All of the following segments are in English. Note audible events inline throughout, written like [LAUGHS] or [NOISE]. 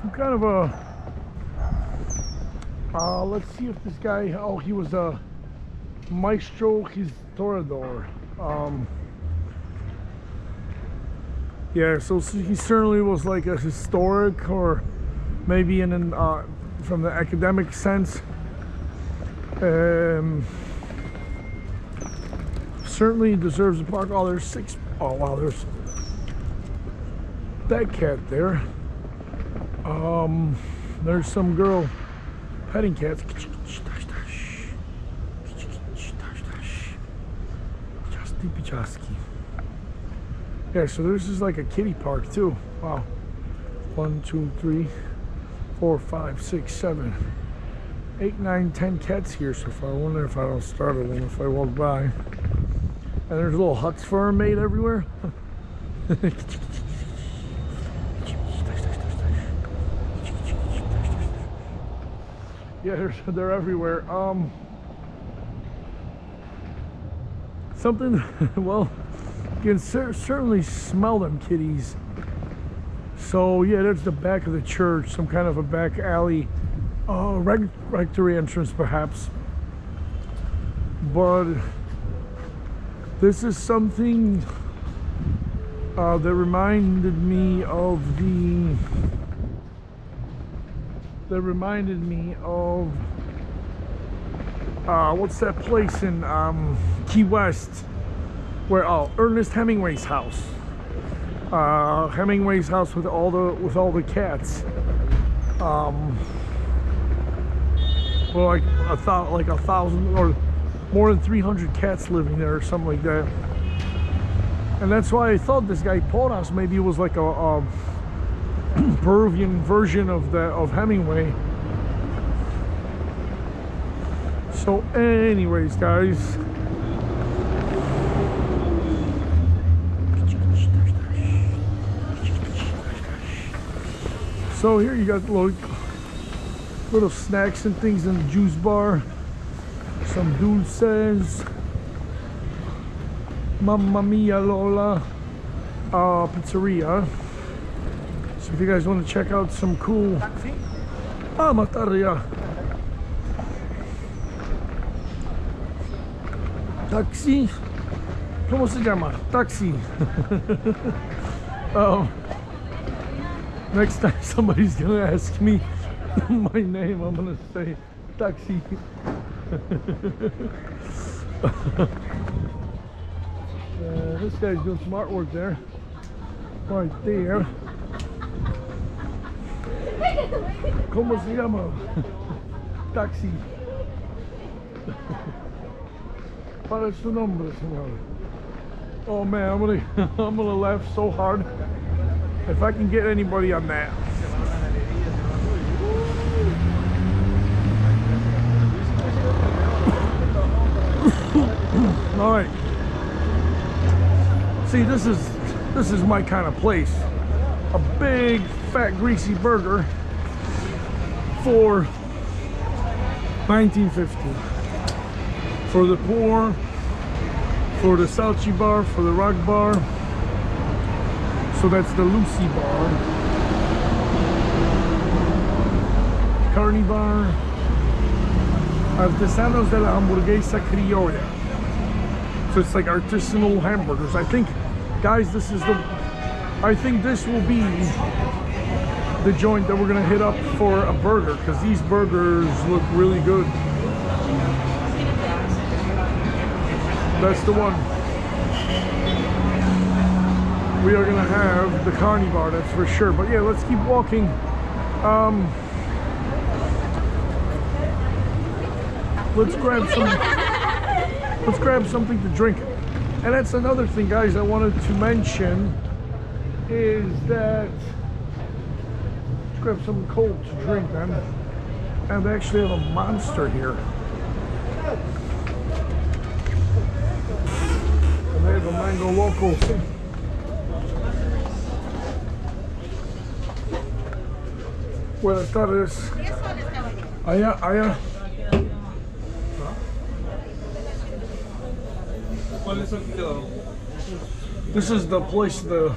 some kind of a. Uh, let's see if this guy. Oh, he was a maestro historiador. Um, yeah, so he certainly was like a historic, or maybe in an uh, from the academic sense. Um, certainly deserves a park. Oh, there's six. Oh wow, there's that cat there. Um, there's some girl petting cats. Yeah, so this is like a kitty park too. Wow. One, two, three, four, five, six, seven, eight, nine, ten cats here so far. I wonder if I don't startle them if I walk by. And there's little huts for them made everywhere. [LAUGHS] Yeah, they're, [LAUGHS] they're everywhere. Um, something, [LAUGHS] well, you can cer- certainly smell them kitties. So, yeah, there's the back of the church, some kind of a back alley, uh, rec- rectory entrance perhaps. But this is something uh, that reminded me of the that reminded me of uh, what's that place in um, Key West where oh Ernest Hemingway's house? Uh, Hemingway's house with all the with all the cats. Um, well like a thou- like a thousand or more than 300 cats living there or something like that. And that's why I thought this guy Porras maybe it was like a, a [CLEARS THROAT] Peruvian version of the of Hemingway. So, anyways, guys. So here you got like little snacks and things in the juice bar. Some dulces. Mamma mia Lola uh, pizzeria. If you guys want to check out some cool Ah Mataria Taxi? ¿Cómo se llama? Taxi. [LAUGHS] Um, Next time somebody's gonna ask me [LAUGHS] my name I'm gonna say taxi. [LAUGHS] Uh, this guy's doing some artwork there. Right there ¿Cómo se llama? Taxi. ¿Cuál es su nombre, señor? Oh man, I'm gonna, [LAUGHS] I'm gonna laugh so hard if I can get anybody on [COUGHS] that. All right. See, this is this is my kind of place. A big, fat, greasy burger for 1950 for the poor for the Salchi bar for the rock bar. So that's the Lucy bar. Carney bar. Artesanos de la Hamburguesa Criolla. So it's like artisanal hamburgers. I think guys this is the I think this will be the joint that we're gonna hit up for a burger because these burgers look really good. That's the one. We are gonna have the carny bar, that's for sure. But yeah, let's keep walking. Um, let's grab some. Let's grab something to drink. And that's another thing, guys. I wanted to mention is that grab some cold to drink then. And they actually have a monster here. And they have a mango loco. Buenas tardes. Allá, allá. This is the place, the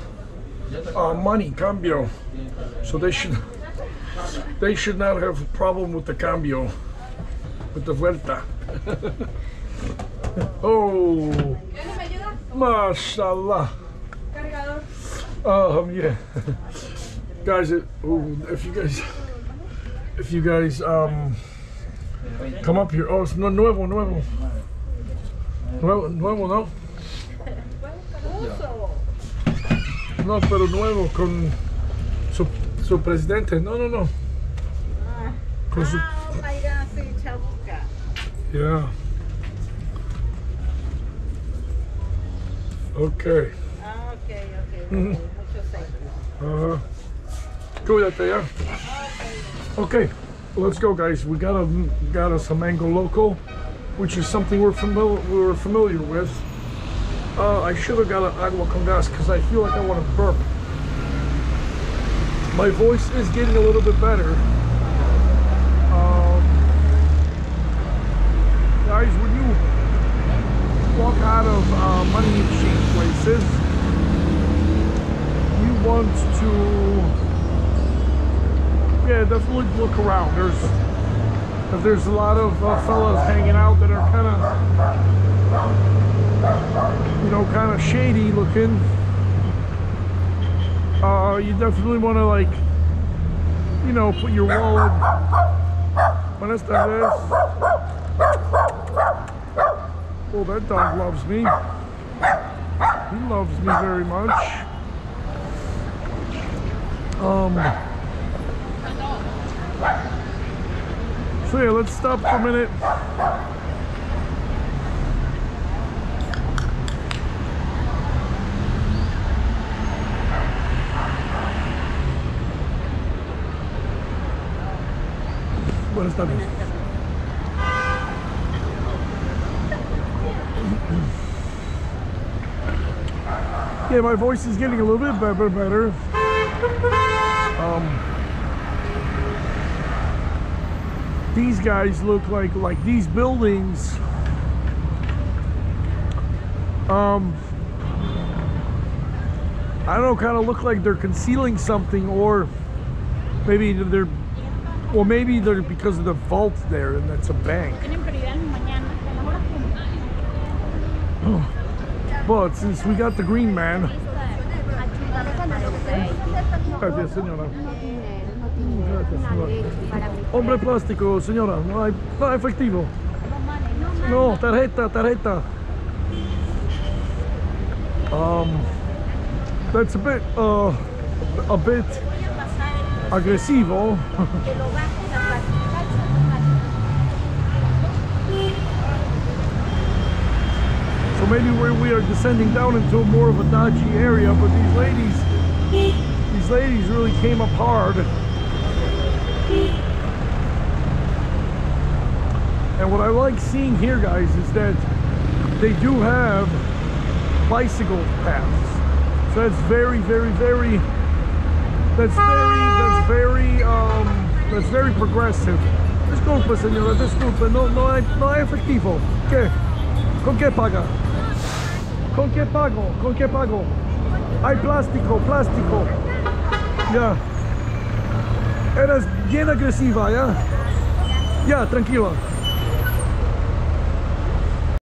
uh, money cambio. So they should they should not have a problem with the cambio, with the vuelta. [LAUGHS] oh, ¿Alguien me ayuda? mashallah. Um, yeah. guys, it, ooh, if you guys, if you guys, um, come up here. Oh, it's no, nuevo, nuevo. Nuevo, nuevo, no? No, pero nuevo con su, presidente. No, no, no. Oh my God, sí, chabuca. yeah. Okay. Ah, ok, ok. Mhm. Mucho sexo. Uh, cuídate, yeah. Okay, let's go, guys. We got a got us a mango loco, which is something we're familiar we're familiar with. Uh, I should have got an agua con gas because I feel like I want to burp. My voice is getting a little bit better. Um, guys, when you walk out of uh, money exchange places, you want to yeah definitely look around there's if there's a lot of uh, fellas hanging out that are kind of you know kind of shady looking uh you definitely want to like you know put your wallet. Buenas tardes. Oh that dog loves me. He loves me very much. Um, so yeah, let's stop for a minute. Yeah, my voice is getting a little bit better. better. Um, these guys look like like these buildings. Um, I don't know, kind of look like they're concealing something, or maybe they're, well, maybe they're because of the vault there, and that's a bank. Tienen prioridad mañana, a la hora punta. But since we got the green man, gracias, señora. tiene, no tiene una leche para mi Hombre plástico, señora, no hay, no efectivo. No, money, no money. No, tarjeta, tarjeta. Um, that's a bit, uh, a bit Voy a pasar el agresivo. que lo bajes a practicar. So maybe we we are descending down into more of a dodgy area, but these ladies, these ladies really came up hard. And what I like seeing here, guys, is that they do have bicycle paths. So that's very, very, very, that's very, that's very, um, that's very progressive. Disculpe, señora, disculpe, no, no hay, no hay efectivo. ¿Qué? ¿Con qué paga? ¿Con qué pago? ¿Con qué pago? Hay plástico, plástico. Ya. Eres bien agresiva, ¿ya? Ya, tranquila.